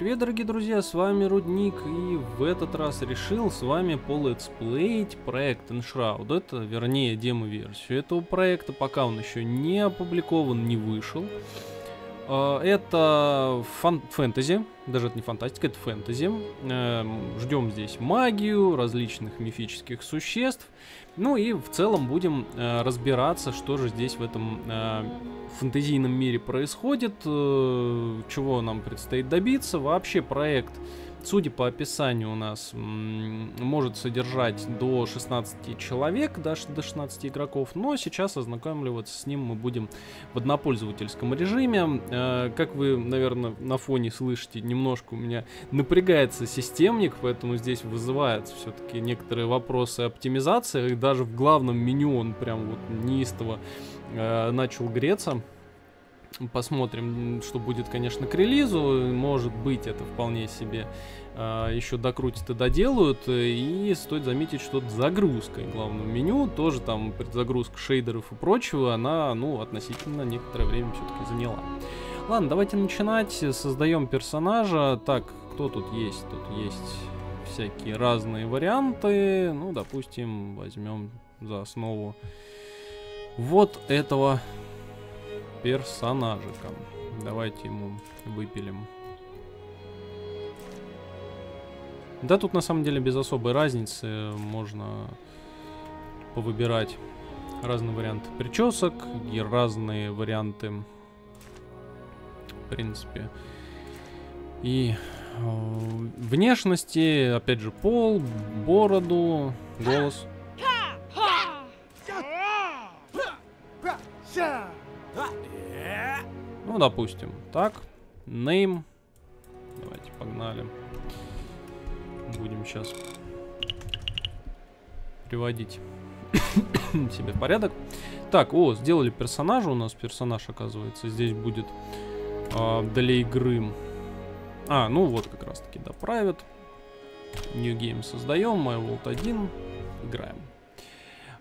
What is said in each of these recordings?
Привет, дорогие друзья, с вами Рудник, и в этот раз решил с вами полетсплеить проект Enshroud. Это, вернее, демо-версию этого проекта, пока он еще не опубликован, не вышел. А, это фан фэнтези, даже это не фантастика, это фэнтези. Эм, Ждем здесь магию, различных мифических существ. Ну и в целом будем э, разбираться, что же здесь в этом э, фэнтезийном мире происходит, э, чего нам предстоит добиться. Вообще проект Судя по описанию у нас может содержать до 16 человек, даже до 16 игроков, но сейчас ознакомливаться с ним мы будем в однопользовательском режиме. Э, как вы, наверное, на фоне слышите, немножко у меня напрягается системник, поэтому здесь вызываются все-таки некоторые вопросы оптимизации. Даже в главном меню он прям вот неистово э, начал греться. Посмотрим, что будет, конечно, к релизу. Может быть, это вполне себе э, еще докрутят и доделают. И стоит заметить, что загрузка главного меню, тоже там предзагрузка шейдеров и прочего, она, ну, относительно некоторое время все-таки заняла. Ладно, давайте начинать. Создаем персонажа. Так, кто тут есть? Тут есть всякие разные варианты. Ну, допустим, возьмем за основу вот этого персонажика. Давайте ему выпилим. Да, тут на самом деле без особой разницы можно повыбирать разные варианты причесок и разные варианты, в принципе, и э, внешности, опять же, пол, бороду, голос. Допустим, так. Name. Давайте, погнали. Будем сейчас приводить себе в порядок. Так, о, сделали персонажа. У нас персонаж, оказывается, здесь будет э, для игры. А, ну вот как раз таки, да, private. New Game создаем, My World 1. Играем.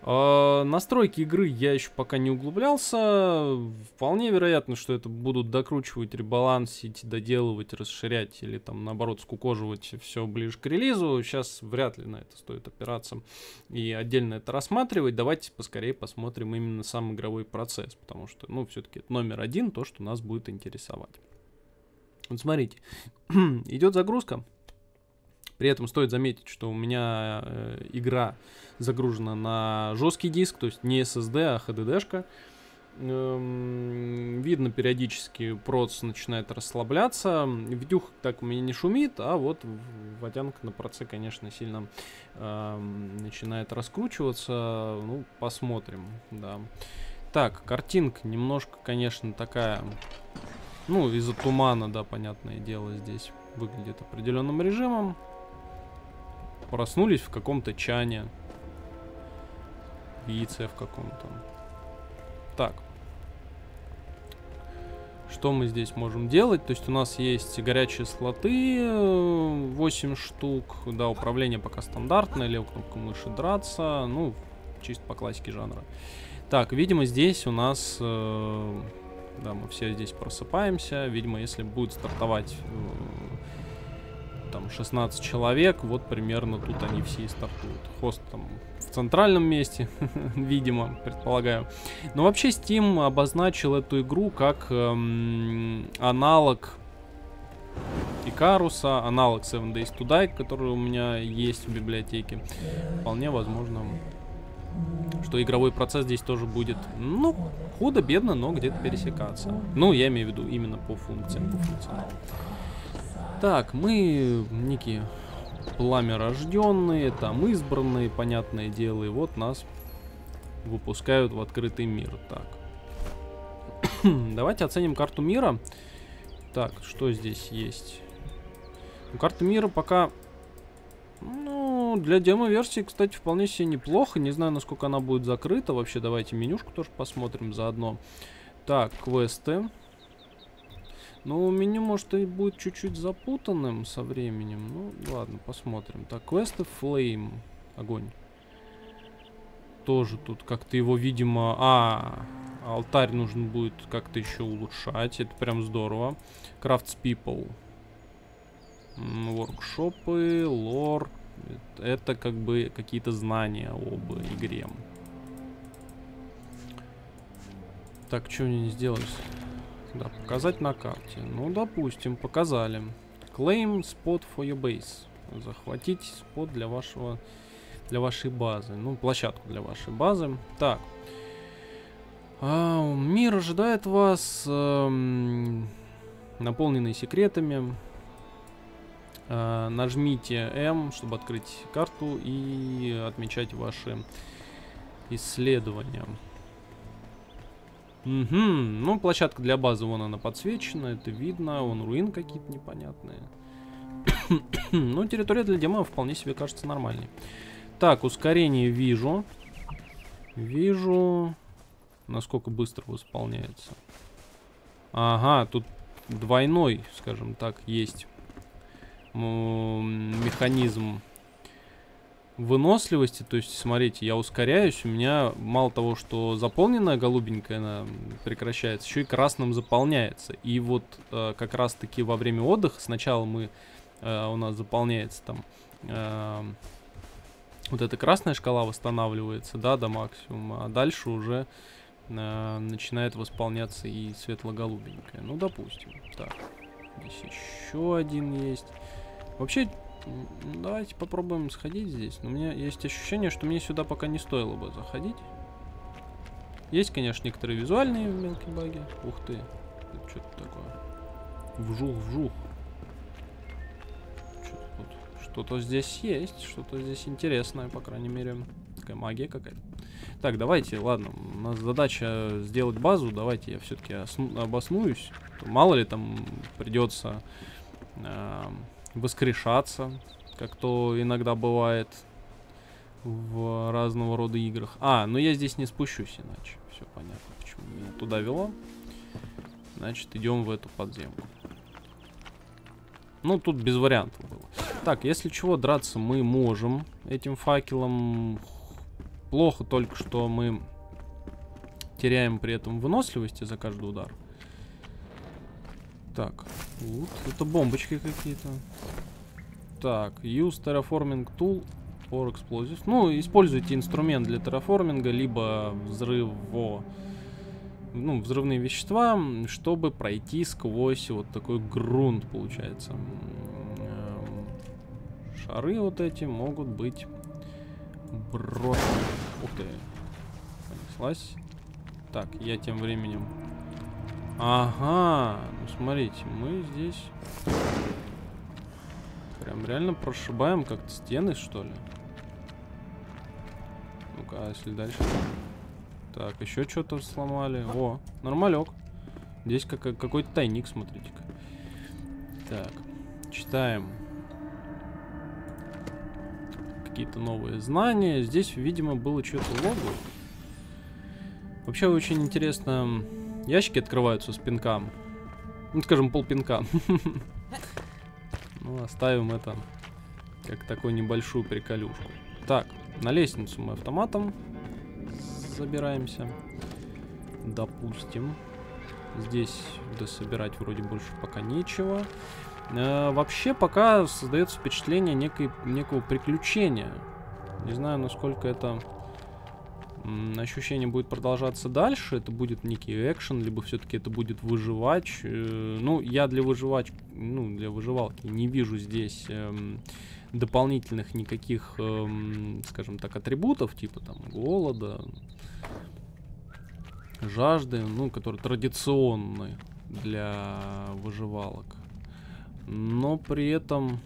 Э, настройки игры я еще пока не углублялся. Вполне вероятно, что это будут докручивать, ребалансить, доделывать, расширять или там наоборот скукоживать все ближе к релизу. Сейчас вряд ли на это стоит опираться и отдельно это рассматривать. Давайте поскорее посмотрим именно сам игровой процесс, потому что, ну, все-таки это номер один, то, что нас будет интересовать. Вот смотрите, идет загрузка. При этом стоит заметить, что у меня э, игра загружена на жесткий диск, то есть не SSD, а HDD-шка. Эм, видно периодически проц начинает расслабляться. Видюх так у меня не шумит, а вот водянка на проце, конечно, сильно э, начинает раскручиваться. Ну, посмотрим, да. Так, картинка немножко, конечно, такая, ну, из-за тумана, да, понятное дело, здесь выглядит определенным режимом проснулись в каком-то чане. В яйце в каком-то. Так. Что мы здесь можем делать? То есть у нас есть горячие слоты, 8 штук. Да, управление пока стандартное, левой кнопкой мыши драться. Ну, чисто по классике жанра. Так, видимо, здесь у нас... Э, да, мы все здесь просыпаемся. Видимо, если будет стартовать э, там 16 человек, вот примерно тут они все и стартуют. Хост там в центральном месте, видимо, предполагаю. Но вообще Steam обозначил эту игру как эм, аналог Икаруса, аналог Seven Days to Die, который у меня есть в библиотеке. Вполне возможно, что игровой процесс здесь тоже будет, ну, худо-бедно, но где-то пересекаться. Ну, я имею в виду именно по функциям, по функционалу. Так, мы некие пламя там избранные, понятное дело, и вот нас выпускают в открытый мир. Так. Давайте оценим карту мира. Так, что здесь есть? Ну, карта мира пока... Ну, для демо-версии, кстати, вполне себе неплохо. Не знаю, насколько она будет закрыта. Вообще, давайте менюшку тоже посмотрим заодно. Так, квесты. Ну, меню, может, и будет чуть-чуть запутанным со временем. Ну, ладно, посмотрим. Так, квесты Flame. Огонь. Тоже тут как-то его, видимо... А, алтарь нужно будет как-то еще улучшать. Это прям здорово. Crafts People. Воркшопы, лор. Это как бы какие-то знания об игре. Так, что мне не сделать? Да, показать на карте. Ну, допустим, показали. Claim spot for your base. Захватить спот для вашего для вашей базы. Ну, площадку для вашей базы. Так. А, мир ожидает вас, э, наполненный секретами. Э, нажмите М, чтобы открыть карту и отмечать ваши исследования. Угу. Ну, площадка для базы, вон она подсвечена, это видно. Вон руин какие-то непонятные. ну, территория для демо вполне себе кажется нормальной. Так, ускорение вижу. Вижу, насколько быстро восполняется. Ага, тут двойной, скажем так, есть механизм выносливости. То есть, смотрите, я ускоряюсь, у меня мало того, что заполненная голубенькая она прекращается, еще и красным заполняется. И вот э, как раз-таки во время отдыха сначала мы э, у нас заполняется там э, вот эта красная шкала восстанавливается, да, до максимума, а дальше уже э, начинает восполняться и светло-голубенькая. Ну, допустим. Так, здесь еще один есть. Вообще, давайте попробуем сходить здесь. Но у меня есть ощущение, что мне сюда пока не стоило бы заходить. Есть, конечно, некоторые визуальные мелкие баги. Ух ты, это что-то такое. Вжух-вжух. Что-то здесь есть, что-то здесь интересное, по крайней мере. Такая магия какая-то. Так, давайте, ладно, у нас задача сделать базу, давайте я все-таки обоснуюсь. Мало ли там придется э, воскрешаться, как то иногда бывает в разного рода играх. А, но я здесь не спущусь иначе. Все понятно, почему меня туда вело. Значит, идем в эту подземку. Ну, тут без вариантов было. Так, если чего, драться мы можем этим факелом. Плохо только, что мы теряем при этом выносливости за каждый удар. Так, вот, это бомбочки какие-то. Так, use terraforming tool for explosives. Ну, используйте инструмент для терраформинга, либо взрыво ну, взрывные вещества, чтобы пройти сквозь вот такой грунт, получается. Эм, шары вот эти могут быть брошены. Ух ты. Понеслась. Так, я тем временем... Ага, ну смотрите, мы здесь... Прям реально прошибаем как-то стены, что ли? Ну-ка, а если дальше... Так, еще что-то сломали. О, нормалек. Здесь как какой-то тайник, смотрите-ка. Так, читаем. Какие-то новые знания. Здесь, видимо, было что-то лого. Вообще очень интересно. Ящики открываются с пинком. Ну, скажем, полпинка. Ну, оставим это как такую небольшую приколюшку. Так, на лестницу мы автоматом забираемся. Допустим. Здесь дособирать вроде больше пока нечего. Э, вообще пока создается впечатление некой, некого приключения. Не знаю, насколько это ощущение будет продолжаться дальше. Это будет некий экшен, либо все-таки это будет выживать. Э, ну, я для выживач, ну, для выживалки не вижу здесь... Э, дополнительных никаких, эм, скажем так, атрибутов, типа там голода, жажды, ну, которые традиционны для выживалок. Но при этом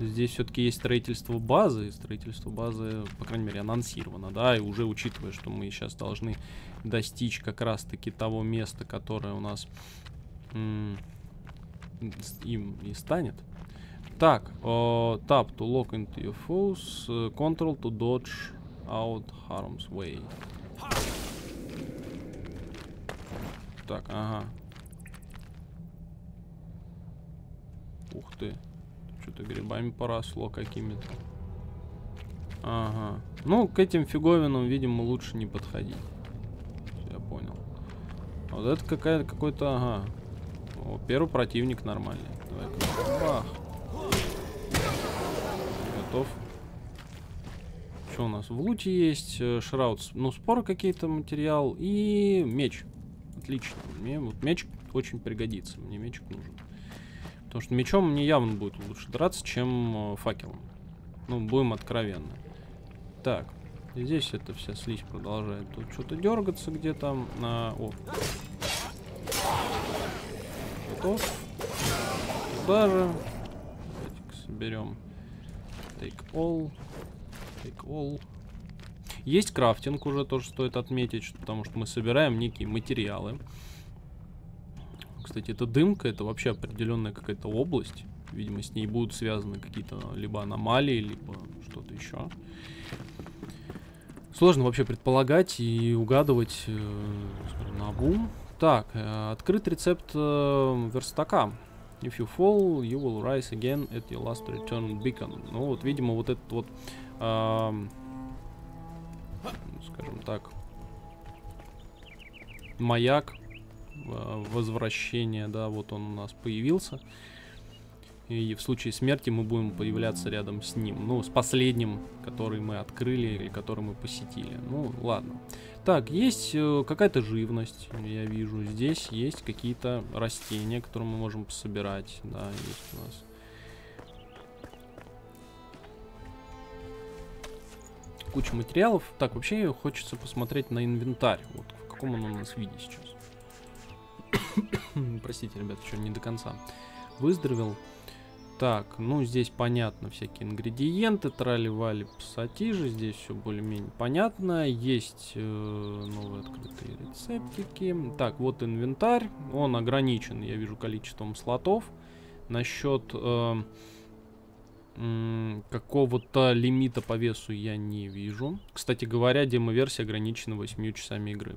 здесь все-таки есть строительство базы, строительство базы, по крайней мере, анонсировано, да, и уже учитывая, что мы сейчас должны достичь как раз-таки того места, которое у нас им и станет, так, uh, tap to lock into your foes, uh, control to dodge out harm's way. Так, ага. Ух ты. Что-то грибами поросло какими-то. Ага. Ну, к этим фиговинам, видимо, лучше не подходить. Я понял. Вот это какая-то какой-то, ага. О, первый противник нормальный. Давай-ка. Бах. Готов. Что у нас? В луте есть э, шраут, ну, споры какие-то, материал и меч. Отлично. Мне вот меч очень пригодится. Мне мечик нужен. Потому что мечом мне явно будет лучше драться, чем э, факелом. Ну, будем откровенны. Так. Здесь эта вся слизь продолжает тут что-то дергаться где-то. А, о. Готов. Даже. Давайте-ка соберем. Take all. Take all. Есть крафтинг уже, тоже стоит отметить, потому что мы собираем некие материалы. Кстати, это дымка, это вообще определенная какая-то область. Видимо, с ней будут связаны какие-то либо аномалии, либо что-то еще. Сложно вообще предполагать и угадывать э, на обум. Так, э, открыт рецепт э, верстака. If you fall, you will rise again at your last return beacon. Ну вот, видимо, вот этот вот, э, скажем так, маяк возвращения, да, вот он у нас появился. И в случае смерти мы будем появляться рядом с ним. Ну, с последним, который мы открыли или который мы посетили. Ну, ладно. Так, есть э, какая-то живность, я вижу. Здесь есть какие-то растения, которые мы можем собирать. Да, есть у нас. Куча материалов. Так, вообще хочется посмотреть на инвентарь. Вот в каком он у нас виде сейчас. Простите, ребят, еще не до конца. Выздоровел. Так, ну здесь понятно всякие ингредиенты, трали-вали, пассатижи, здесь все более-менее понятно. Есть э, новые открытые рецептики. Так, вот инвентарь, он ограничен, я вижу, количеством слотов. Насчет э, какого-то лимита по весу я не вижу. Кстати говоря, демо-версия ограничена 8 часами игры.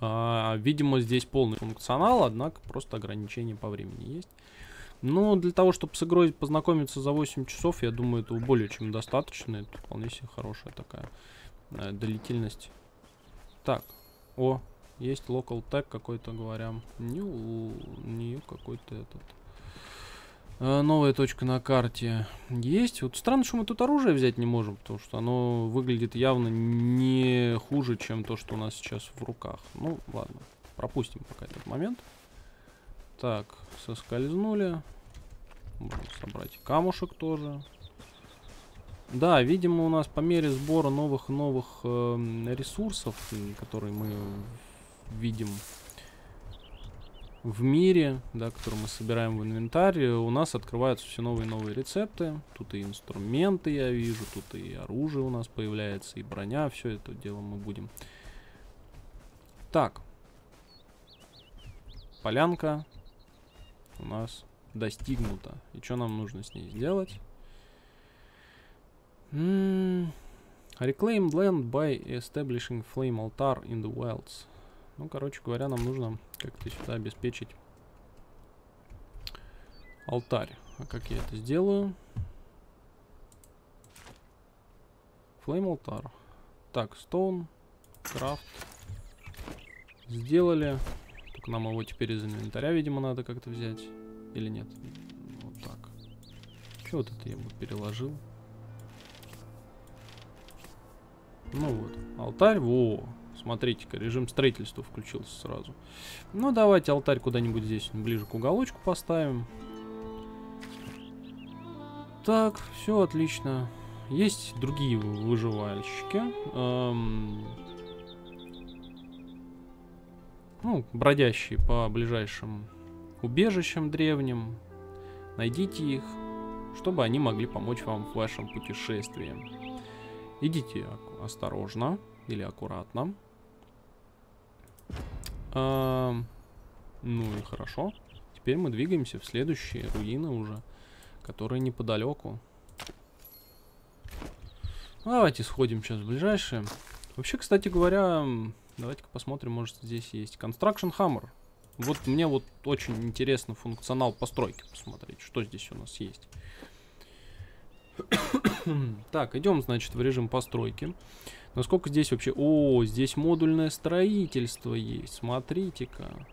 А, видимо, здесь полный функционал, однако просто ограничение по времени есть. Ну, для того, чтобы с игрой познакомиться за 8 часов, я думаю, этого более чем достаточно. Это вполне себе хорошая такая э, длительность. Так, о, есть local tag какой-то, говоря. New, new какой-то этот. Э, новая точка на карте есть. Вот странно, что мы тут оружие взять не можем, потому что оно выглядит явно не хуже, чем то, что у нас сейчас в руках. Ну, ладно, пропустим пока этот момент. Так, соскользнули. Можно собрать камушек тоже. Да, видимо, у нас по мере сбора новых-новых э, ресурсов, которые мы видим в мире, да, которые мы собираем в инвентаре, у нас открываются все новые и новые рецепты. Тут и инструменты я вижу, тут и оружие у нас появляется, и броня. Все это дело мы будем. Так. Полянка у нас достигнута. И что нам нужно с ней сделать? Reclaim land by establishing flame altar in the wilds. Ну, короче говоря, нам нужно как-то сюда обеспечить алтарь. А как я это сделаю? Flame altar. Так, stone, крафт. Сделали. Только нам его теперь из инвентаря, видимо, надо как-то взять. Или нет? Вот так. Что вот это я бы переложил? Ну вот, алтарь, во, смотрите-ка, режим строительства включился сразу. Ну давайте алтарь куда-нибудь здесь ближе к уголочку поставим. Так, все отлично. Есть другие выживальщики. Эм, ну, бродящие по ближайшим убежищам древним. Найдите их, чтобы они могли помочь вам в вашем путешествии. Идите осторожно или аккуратно. А, ну и хорошо. Теперь мы двигаемся в следующие руины уже, которые неподалеку. Давайте сходим сейчас в ближайшие. Вообще, кстати говоря, Давайте-ка посмотрим, может здесь есть Construction Hammer. Вот мне вот очень интересно функционал постройки посмотреть, что здесь у нас есть. так, идем, значит, в режим постройки. Насколько здесь вообще... О, здесь модульное строительство есть, смотрите-ка.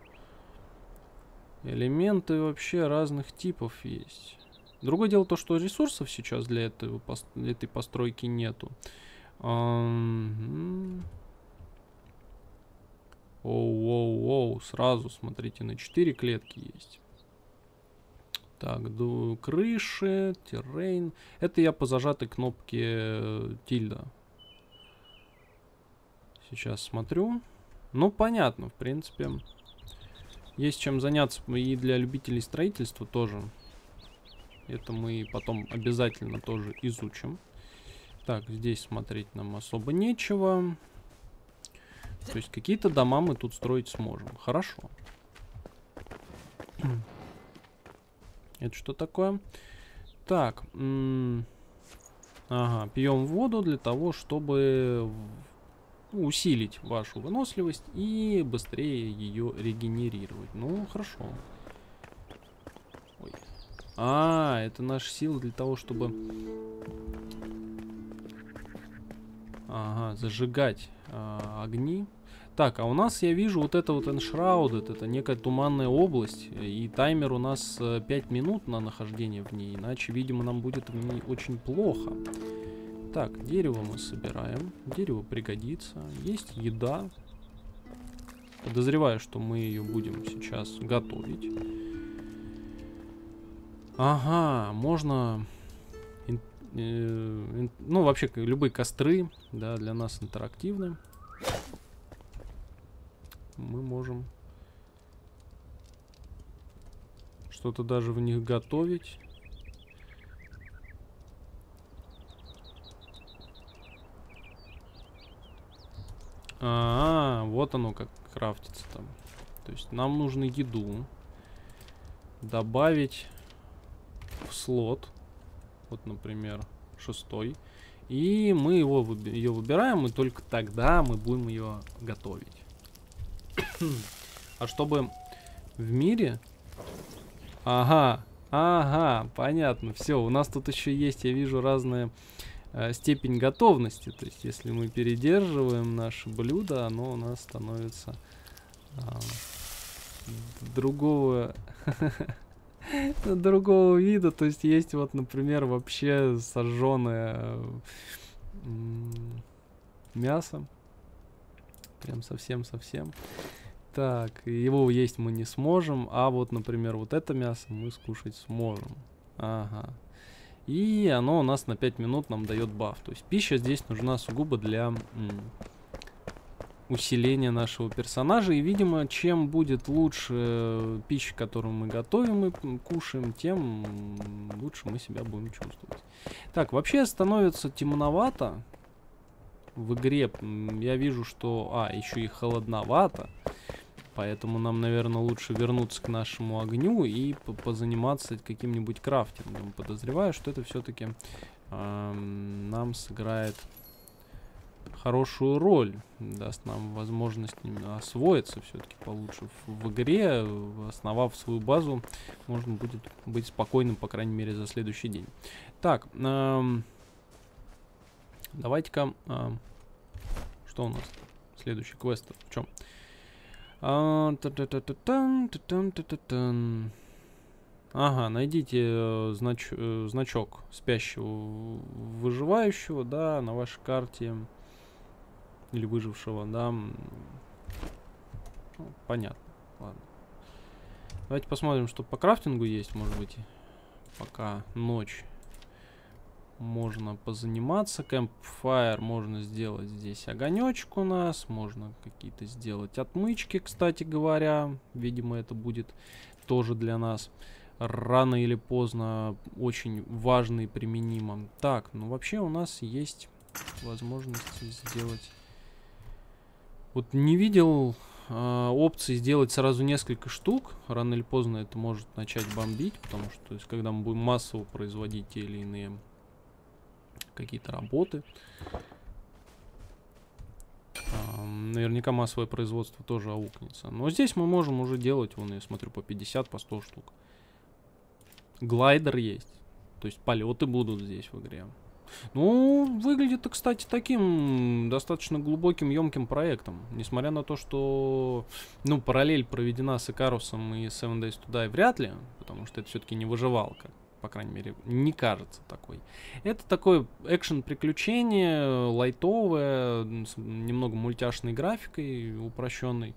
Элементы вообще разных типов есть. Другое дело то, что ресурсов сейчас для, этого, для этой постройки нету. Оу, оу, оу, сразу, смотрите, на 4 клетки есть. Так, до крыши, террейн. Это я по зажатой кнопке э, тильда. Сейчас смотрю. Ну, понятно, в принципе. Есть чем заняться и для любителей строительства тоже. Это мы потом обязательно тоже изучим. Так, здесь смотреть нам особо нечего. То есть какие-то дома мы тут строить сможем. Хорошо. Это что такое? Так. Ага, пьем воду для того, чтобы усилить вашу выносливость и быстрее ее регенерировать. Ну, хорошо. Ой. А, это наша сила для того, чтобы... Ага, зажигать а, огни. Так, а у нас, я вижу, вот это вот Enshrouded, это некая туманная область, и таймер у нас 5 э, минут на нахождение в ней, иначе, видимо, нам будет в ней очень плохо. Так, дерево мы собираем, дерево пригодится, есть еда. Подозреваю, что мы ее будем сейчас готовить. Ага, можно... Э, ну, вообще, любые костры, да, для нас интерактивны мы можем что-то даже в них готовить. А, -а, -а вот оно как крафтится там. То есть нам нужно еду добавить в слот. Вот, например, шестой. И мы его ее выбираем, и только тогда мы будем ее готовить. А чтобы в мире... Ага, ага, понятно. Все, у нас тут еще есть, я вижу, разная э, степень готовности. То есть, если мы передерживаем наше блюдо, оно у нас становится э, другого... другого вида. То есть, есть вот, например, вообще сожженное мясо. Прям совсем-совсем. Так, его есть мы не сможем, а вот, например, вот это мясо мы скушать сможем. Ага. И оно у нас на 5 минут нам дает баф. То есть пища здесь нужна сугубо для усиления нашего персонажа. И, видимо, чем будет лучше пища, которую мы готовим и кушаем, тем лучше мы себя будем чувствовать. Так, вообще становится темновато в игре. Я вижу, что... А, еще и холодновато. Поэтому нам, наверное, лучше вернуться к нашему огню и позаниматься каким-нибудь крафтингом. Подозреваю, что это все-таки э, нам сыграет хорошую роль. Даст нам возможность освоиться все-таки получше в, в игре. Основав свою базу, можно будет быть спокойным, по крайней мере, за следующий день. Так, э, давайте-ка... Э, что у нас? Следующий квест в чем? А, ага, найдите э, знач, э, значок спящего выживающего, да, на вашей карте. Или выжившего, да. Ну, понятно. Ладно. Давайте посмотрим, что по крафтингу есть, может быть. Пока ночь можно позаниматься. Campfire можно сделать здесь огонечек у нас. Можно какие-то сделать отмычки, кстати говоря. Видимо, это будет тоже для нас рано или поздно очень важно и применимо. Так, ну вообще у нас есть возможность сделать... Вот не видел э, опции сделать сразу несколько штук. Рано или поздно это может начать бомбить, потому что то есть, когда мы будем массово производить те или иные какие-то работы. Наверняка массовое производство тоже аукнется. Но здесь мы можем уже делать, вон я смотрю, по 50, по 100 штук. Глайдер есть. То есть полеты будут здесь в игре. Ну, выглядит, кстати, таким достаточно глубоким, емким проектом. Несмотря на то, что, ну, параллель проведена с Икарусом и Seven Days to Die вряд ли, потому что это все-таки не выживалка по крайней мере, не кажется такой. Это такой экшен-приключение, лайтовое, с немного мультяшной графикой, упрощенной.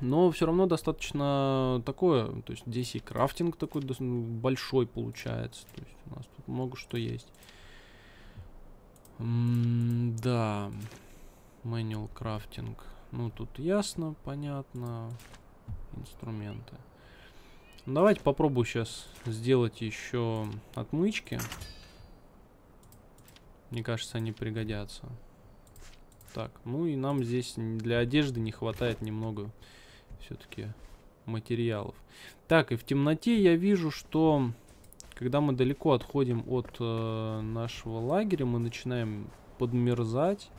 Но все равно достаточно такое, то есть здесь и крафтинг такой большой получается. То есть у нас тут много что есть. М да, manual крафтинг. Ну тут ясно, понятно. Инструменты. Давайте попробую сейчас сделать еще отмычки. Мне кажется, они пригодятся. Так, ну и нам здесь для одежды не хватает немного все-таки материалов. Так, и в темноте я вижу, что когда мы далеко отходим от э, нашего лагеря, мы начинаем подмерзать.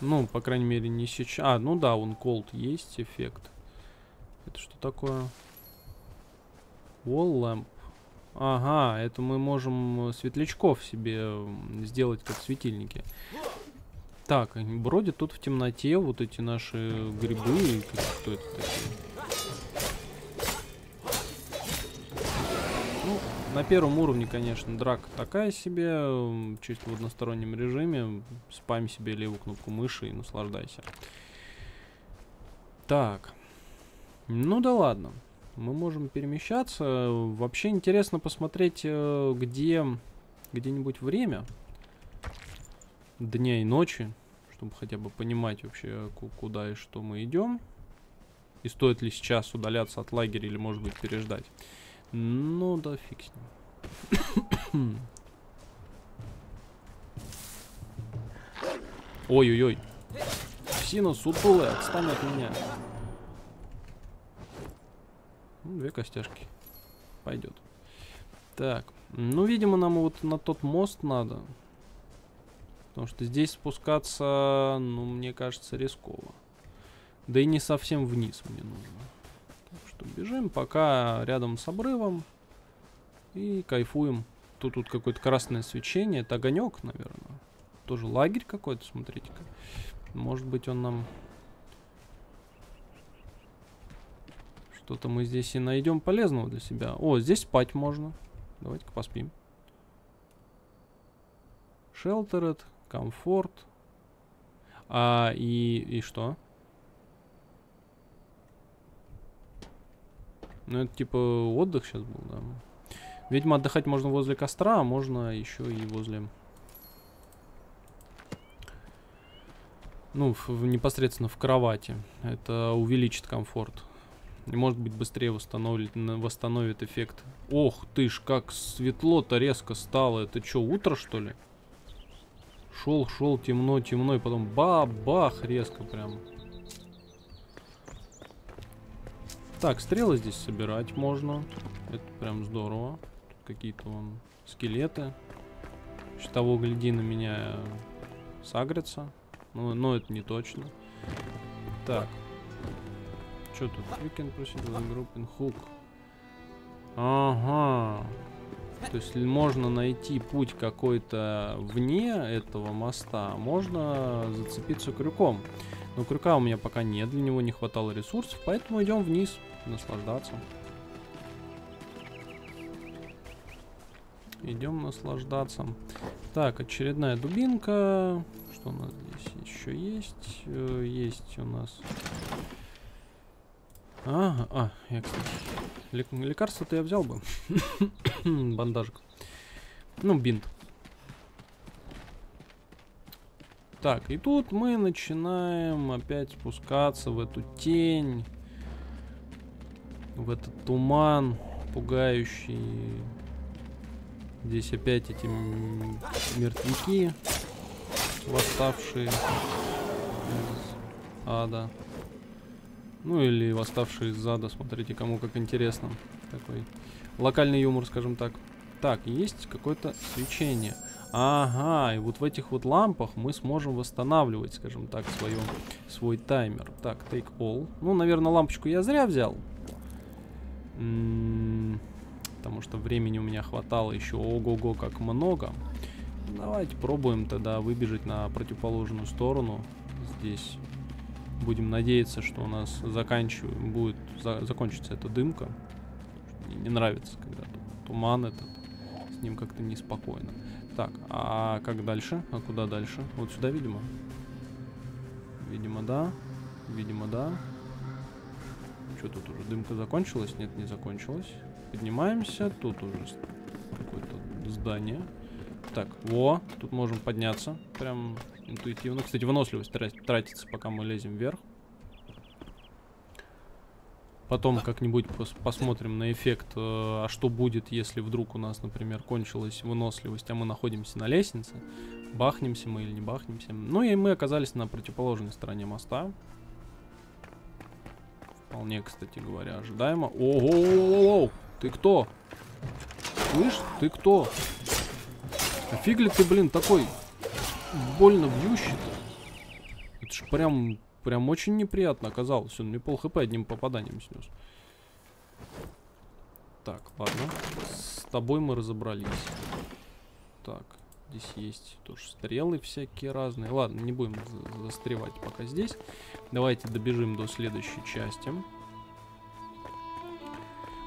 Ну, по крайней мере, не сейчас. А, ну да, он cold есть эффект. Это что такое? Wall lamp. Ага, это мы можем светлячков себе сделать как светильники. Так, бродят тут в темноте вот эти наши грибы. Кто это такие? На первом уровне, конечно, драка такая себе, чисто в одностороннем режиме. Спам себе левую кнопку мыши и наслаждайся. Так. Ну да ладно. Мы можем перемещаться. Вообще интересно посмотреть, э, где где-нибудь время дня и ночи, чтобы хотя бы понимать вообще, куда и что мы идем. И стоит ли сейчас удаляться от лагеря или, может быть, переждать. Ну да фиг с ним. Ой-ой-ой. Сина сутулая, отстань от меня. Ну, две костяшки. Пойдет. Так. Ну, видимо, нам вот на тот мост надо. Потому что здесь спускаться, ну, мне кажется, рисково. Да и не совсем вниз мне нужно что бежим пока рядом с обрывом и кайфуем. Тут, тут какое-то красное свечение. Это огонек, наверное. Тоже лагерь какой-то, смотрите-ка. Может быть он нам... Что-то мы здесь и найдем полезного для себя. О, здесь спать можно. Давайте-ка поспим. Sheltered, комфорт. А, и, и что? Ну, это типа отдых сейчас был, да. Видимо, отдыхать можно возле костра, а можно еще и возле... Ну, в, в, непосредственно в кровати. Это увеличит комфорт. И может быть быстрее восстановит, восстановит эффект. Ох ты ж, как светло-то резко стало. Это что, утро что ли? Шел, шел, темно, темно, и потом ба-бах резко прям. Так, стрелы здесь собирать можно. Это прям здорово. Какие-то вон скелеты. Еще того гляди на меня сагрятся. Но, но это не точно. Так. Что тут? Weekend Group in Hook. Ага. То есть можно найти путь какой-то вне этого моста, можно зацепиться крюком. Но крюка у меня пока нет, для него не хватало ресурсов, поэтому идем вниз наслаждаться. Идем наслаждаться. Так, очередная дубинка. Что у нас здесь еще есть? Э, есть у нас... Ага, а, я, кстати, лекарство-то я взял бы. Бандажик. Ну, бинт. Так, и тут мы начинаем опять спускаться в эту тень в этот туман пугающий. Здесь опять эти мертвяки, восставшие из ада. Ну или восставшие из ада, смотрите, кому как интересно. Такой локальный юмор, скажем так. Так, есть какое-то свечение. Ага, и вот в этих вот лампах мы сможем восстанавливать, скажем так, свое, свой таймер. Так, take all. Ну, наверное, лампочку я зря взял. Потому что времени у меня хватало еще ого-го как много. Давайте пробуем тогда выбежать на противоположную сторону. Здесь будем надеяться, что у нас заканчиваем, будет за, закончится эта дымка. Мне не нравится, когда туман этот. С ним как-то неспокойно. Так, а как дальше? А куда дальше? Вот сюда, видимо. Видимо, да. Видимо, да. Что тут уже? Дымка закончилась? Нет, не закончилась. Поднимаемся. Тут уже какое-то здание. Так, во, тут можем подняться. Прям интуитивно. Кстати, выносливость тратится, пока мы лезем вверх. Потом как-нибудь пос посмотрим на эффект, э, а что будет, если вдруг у нас, например, кончилась выносливость, а мы находимся на лестнице. Бахнемся мы или не бахнемся. Ну и мы оказались на противоположной стороне моста. Вполне, кстати говоря, ожидаемо. Ого, ты кто? Слышь, ты кто? Офиг ли ты, блин, такой больно бьющий-то? Это ж прям Прям очень неприятно оказалось. Он мне пол хп одним попаданием снес. Так, ладно. С тобой мы разобрались. Так, здесь есть тоже стрелы всякие разные. Ладно, не будем застревать пока здесь. Давайте добежим до следующей части.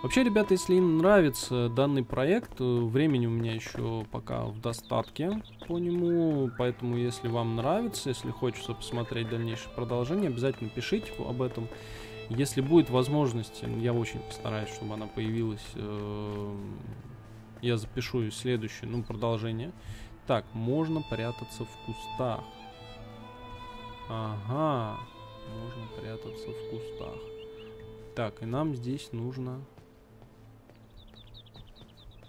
Вообще, ребята, если им нравится данный проект, э, времени у меня еще пока в достатке по нему, поэтому если вам нравится, если хочется посмотреть дальнейшее продолжение, обязательно пишите об этом. Если будет возможность, я очень постараюсь, чтобы она появилась, э, я запишу следующее, ну, продолжение. Так, можно прятаться в кустах. Ага, можно прятаться в кустах. Так, и нам здесь нужно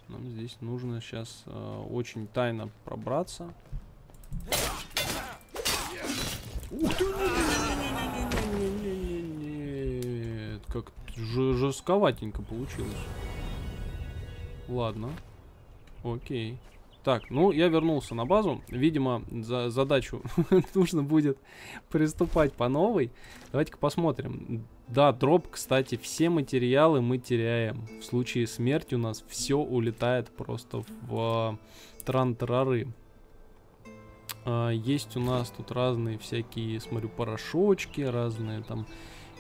нам здесь нужно сейчас э, очень тайно пробраться. Ух ты! Нет, как жестковатенько получилось. Ладно. Окей. Так, ну, я вернулся на базу. Видимо, за задачу нужно будет приступать по новой. Давайте-ка посмотрим. Да, дроп, кстати, все материалы мы теряем. В случае смерти у нас все улетает просто в э, трантарары. А, есть у нас тут разные всякие, смотрю, порошочки, разные там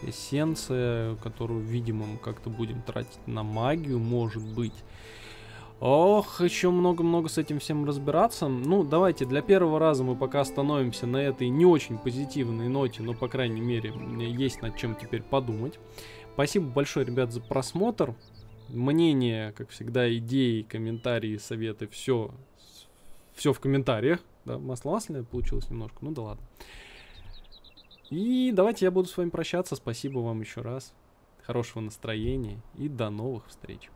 эссенции, которую, видимо, мы как-то будем тратить на магию, может быть. Ох, еще много-много с этим всем разбираться. Ну, давайте для первого раза мы пока остановимся на этой не очень позитивной ноте, но, по крайней мере, есть над чем теперь подумать. Спасибо большое, ребят, за просмотр. Мнение, как всегда, идеи, комментарии, советы, все, все в комментариях. Да, масло масляное получилось немножко, ну да ладно. И давайте я буду с вами прощаться. Спасибо вам еще раз. Хорошего настроения и до новых встреч.